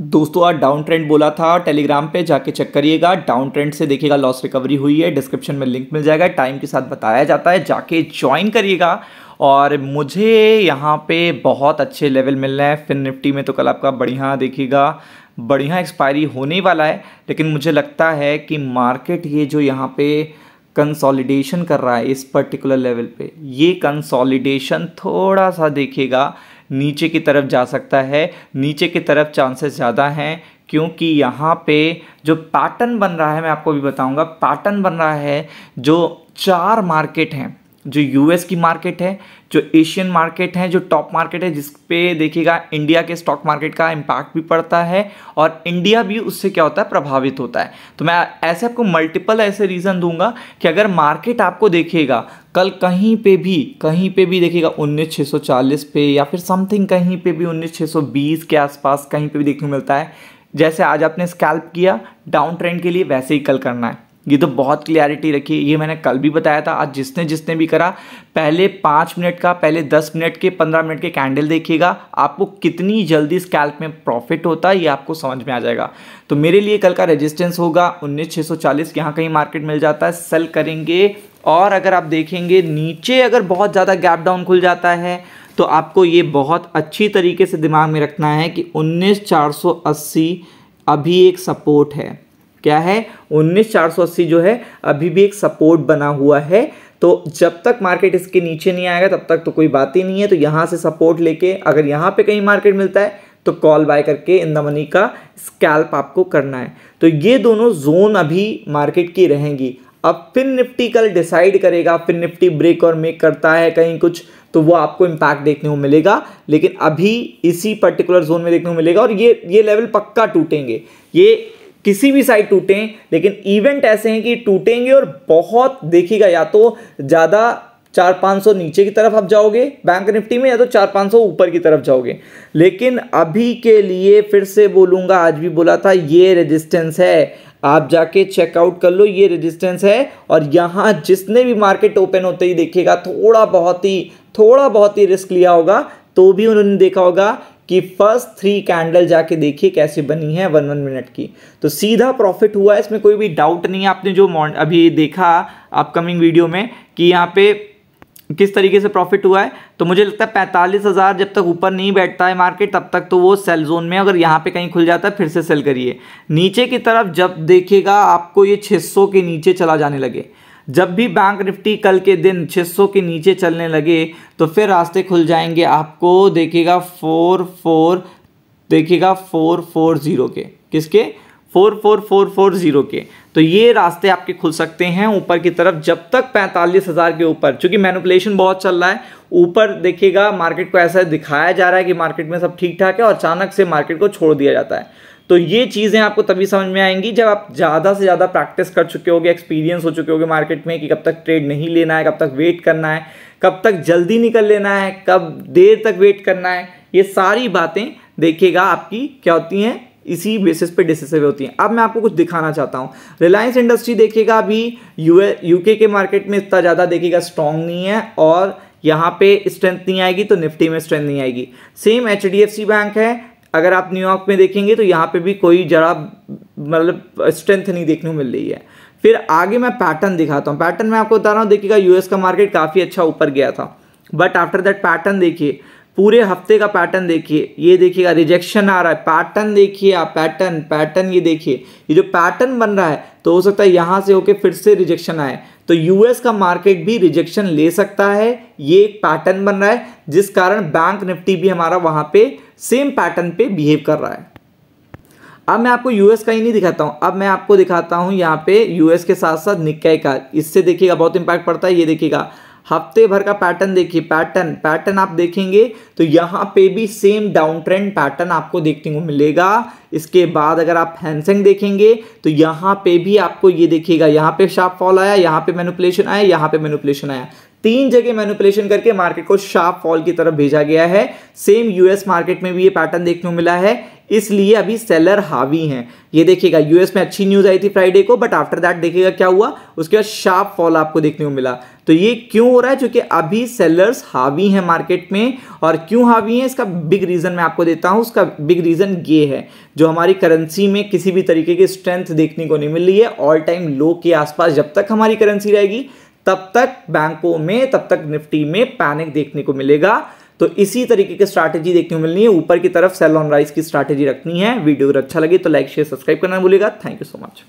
दोस्तों, आज down trend बोला था टेलीग्राम पे जाके चेक करिएगा। डाउन ट्रेंड से देखिएगा लॉस रिकवरी हुई है। डिस्क्रिप्शन में लिंक मिल जाएगा। टाइम के साथ बताया जाता है। जाके ज्वाइन करिएगा। और मुझे यहाँ पे बहुत अच्छे लेवल मिल रहे हैं। फिन निफ्टी में तो कल आपका बढ़िया देखिएगा। बढ़िया एक्सपायरी होने वाला है। लेकिन मुझे लगता है कि मार्केट ये जो यहाँ पे कंसोलिडेशन कर रहा है, इस पर्टिकुलर लेवल पे, ये कंसोलिडेशन थोड़ा सा देखिएगा। नीचे की तरफ़ जा सकता है। नीचे की तरफ़ चांसेस ज़्यादा हैं, क्योंकि यहाँ पे जो पैटर्न बन रहा है, मैं आपको भी बताऊँगा पैटर्न बन रहा है जो चार मार्केट हैं। जो यूएस की मार्केट है, जो एशियन मार्केट है, जो टॉप मार्केट है, जिस पे देखिएगा इंडिया के स्टॉक मार्केट का इम्पैक्ट भी पड़ता है और इंडिया भी उससे क्या होता है, प्रभावित होता है। तो मैं ऐसे आपको मल्टीपल ऐसे रीज़न दूँगा कि अगर मार्केट आपको देखेगा कल कहीं पे भी, कहीं पे भी देखिएगा उन्नीस छः सौ चालीस पे या फिर समथिंग कहीं पे भी उन्नीस छः सौ बीस के आसपास कहीं पे भी देखने को मिलता है, जैसे आज आपने स्कैल्प किया डाउन ट्रेंड के लिए वैसे ही कल करना है। ये तो बहुत क्लियरिटी रखी। ये मैंने कल भी बताया था, आज जिसने जिसने भी करा, पहले पाँच मिनट का, पहले दस मिनट के, पंद्रह मिनट के कैंडल देखिएगा, आपको कितनी जल्दी स्कैल्प में प्रॉफिट होता है, ये आपको समझ में आ जाएगा। तो मेरे लिए कल का रेजिस्टेंस होगा, उन्नीस छः सौ चालीस, यहाँ कहीं मार्केट मिल जाता है सेल करेंगे, और अगर आप देखेंगे, नीचे अगर बहुत ज़्यादा गैप डाउन खुल जाता है तो आपको ये बहुत अच्छी तरीके से दिमाग में रखना है कि उन्नीस चार सौ अस्सी अभी एक सपोर्ट है। क्या है? उन्नीस चार सौ अस्सी जो है, अभी भी एक सपोर्ट बना हुआ है। तो जब तक मार्केट इसके नीचे नहीं आएगा, तब तक तो कोई बात ही नहीं है। तो यहाँ से सपोर्ट लेके अगर यहाँ पे कहीं मार्केट मिलता है तो कॉल बाय करके इन द मनी का स्कैल्प आपको करना है। तो ये दोनों जोन अभी मार्केट की रहेंगी। अब फिर निफ्टी कल डिसाइड करेगा, फिर निफ्टी ब्रेक और मेक करता है कहीं कुछ तो वो आपको इम्पैक्ट देखने को मिलेगा। लेकिन अभी इसी पर्टिकुलर जोन में देखने को मिलेगा और ये ये लेवल पक्का टूटेंगे। ये किसी भी साइड टूटें, लेकिन इवेंट ऐसे हैं कि टूटेंगे और बहुत देखिएगा या तो ज़्यादा चार पाँच सौ नीचे की तरफ़ आप जाओगे बैंक निफ्टी में, या तो चार पाँच सौ ऊपर की तरफ़ जाओगे। लेकिन अभी के लिए फिर से बोलूँगा, आज भी बोला था, ये रेजिस्टेंस है। आप जाके चेकआउट कर लो, ये रेजिस्टेंस है। और यहाँ जिसने भी मार्केट ओपन होते ही देखेगा, थोड़ा बहुत ही, थोड़ा बहुत ही रिस्क लिया होगा तो भी उन्होंने देखा होगा कि फ़र्स्ट थ्री कैंडल जाके देखिए कैसे बनी है वन वन मिनट की। तो सीधा प्रॉफिट हुआ है, इसमें कोई भी डाउट नहीं है। आपने जो अभी देखा अपकमिंग वीडियो में कि यहाँ पे किस तरीके से प्रॉफिट हुआ है तो मुझे लगता है पैंतालीस हज़ार जब तक ऊपर नहीं बैठता है मार्केट तब तक तो वो सेल जोन में अगर यहाँ पे कहीं खुल जाता है, फिर से सेल करिए। नीचे की तरफ़ जब देखेगा आपको ये 600 के नीचे चला जाने लगे। जब भी बैंक निफ्टी कल के दिन 600 के नीचे चलने लगे तो फिर रास्ते खुल जाएँगे। आपको देखिएगा फोर फोर देखिएगा फोर फोर ज़ीरो के। किसके? Four four four four zero के। तो ये रास्ते आपके खुल सकते हैं ऊपर की तरफ़। जब तक पैंतालीस हज़ार के ऊपर चूँकि मैनुपुलेशन बहुत चल रहा है, ऊपर देखिएगा मार्केट को ऐसा दिखाया जा रहा है कि मार्केट में सब ठीक ठाक है और अचानक से मार्केट को छोड़ दिया जाता है। तो ये चीज़ें आपको तभी समझ में आएँगी जब आप ज़्यादा से ज़्यादा प्रैक्टिस कर चुके होगे, एक्सपीरियंस हो चुके होगे मार्केट में कि कब तक ट्रेड नहीं लेना है, कब तक वेट करना है, कब तक जल्दी निकल लेना है, कब देर तक वेट करना है, ये सारी बातें देखिएगा आपकी क्या होती हैं, इसी बेसिस पे डिसिसिव होती हैं। अब मैं आपको कुछ दिखाना चाहता हूँ। रिलायंस इंडस्ट्री देखिएगा अभी यू यूके के मार्केट में इतना ज़्यादा देखिएगा स्ट्रांग नहीं है और यहाँ पे स्ट्रेंथ नहीं आएगी तो निफ्टी में स्ट्रेंथ नहीं आएगी। सेम एचडीएफसी बैंक है अगर आप न्यूयॉर्क में देखेंगे तो यहाँ पे भी कोई जरा मतलब स्ट्रेंथ नहीं देखने को मिल रही है। फिर आगे मैं पैटर्न दिखाता हूँ। पैटर्न मैं आपको बता रहा हूँ, देखिएगा यूएस का मार्केट काफ़ी अच्छा ऊपर गया था। बट आफ्टर दैट पैटर्न देखिए पूरे हफ़्ते का पैटर्न देखिए। ये देखिएगा रिजेक्शन आ रहा है। पैटर्न देखिए आप पैटर्न पैटर्न ये देखिए। ये जो पैटर्न बन रहा है तो हो सकता है यहाँ से होके फिर से रिजेक्शन आए। तो यूएस का मार्केट भी रिजेक्शन ले सकता है। ये एक पैटर्न बन रहा है, जिस कारण बैंक निफ्टी भी हमारा वहाँ पे सेम पैटर्न पे बिहेव कर रहा है। अब मैं आपको यूएस का ही नहीं दिखाता हूँ। अब मैं आपको दिखाता हूँ यहाँ पे यूएस के साथ साथ निक्काई का। इससे देखिएगा, बहुत इंपैक्ट पड़ता है। ये देखिएगा हफ़्ते भर का पैटर्न देखिए पैटर्न पैटर्न आप देखेंगे तो यहाँ पे भी सेम डाउन ट्रेंड पैटर्न आपको देखने को मिलेगा। इसके बाद अगर आप हैंसेंग देखेंगे तो यहाँ पे भी आपको ये देखिएगा, यहाँ पे शार्प फॉल आया, यहाँ पे मैनुपुलेशन आया, यहाँ पे मैनुपुलेशन आया। तीन जगह मैनुपुलेशन करके मार्केट को शार्प फॉल की तरफ़ भेजा गया है। सेम यूएस मार्केट में भी ये पैटर्न देखने को मिला है। इसलिए अभी सेलर हावी हैं। ये देखिएगा यूएस में अच्छी न्यूज़ आई थी फ्राइडे को बट आफ्टर दैट देखिएगा क्या हुआ? उसके बाद शार्प फॉल आपको देखने को मिला। तो ये क्यों हो रहा है? क्योंकि अभी सेलर्स हावी हैं मार्केट में। और क्यों हावी हैं? इसका बिग रीजन मैं आपको देता हूँ। उसका बिग रीजन ये है, जो हमारी करेंसी में किसी भी तरीके की स्ट्रेंथ देखने को नहीं मिल रही है। ऑल टाइम लो के आसपास जब तक हमारी करेंसी रहेगी तब तक बैंकों में, तब तक निफ्टी में पैनिक देखने को मिलेगा। तो इसी तरीके की स्ट्रैटेजी देखने को मिलनी है। ऊपर की तरफ़ सेल ऑन राइज की स्ट्रैटेजी रखनी है। वीडियो अगर अच्छा लगे तो लाइक शेयर सब्सक्राइब करना भूलेगा थैंक यू सो मच